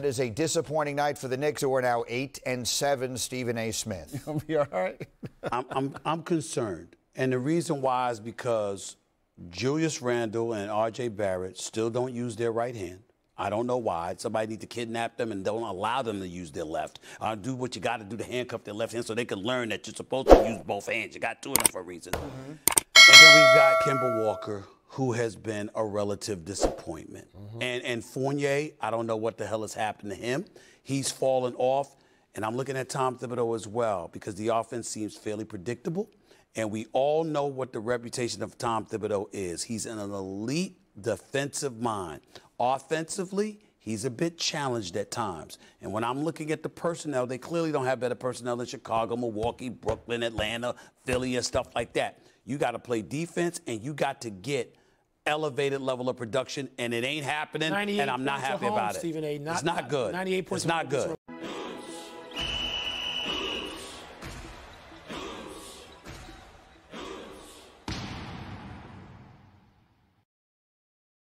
That is a disappointing night for the Knicks, who are now eight and seven. Stephen A. Smith. You'll be all right. I'm, I'm, I'm concerned. And the reason why is because Julius Randle and R.J. Barrett still don't use their right hand. I don't know why. Somebody need to kidnap them and don't allow them to use their left. Uh, do what you got to do to handcuff their left hand so they can learn that you're supposed to use both hands. You got two of them for a reason. Mm-hmm. And then we've got Kemba Walker, who has been a relative disappointment. Mm-hmm. And and Fournier, I don't know what the hell has happened to him. He's fallen off. And I'm looking at Tom Thibodeau as well because the offense seems fairly predictable. And we all know what the reputation of Tom Thibodeau is. He's an elite defensive mind. Offensively, he's a bit challenged at times. And when I'm looking at the personnel, they clearly don't have better personnel than Chicago, Milwaukee, Brooklyn, Atlanta, Philly, and stuff like that. You got to play defense and you got to get elevated level of production, and it ain't happening, and I'm not happy home, about it. Stephen A. Not, it's not good. 98 points. It's not good.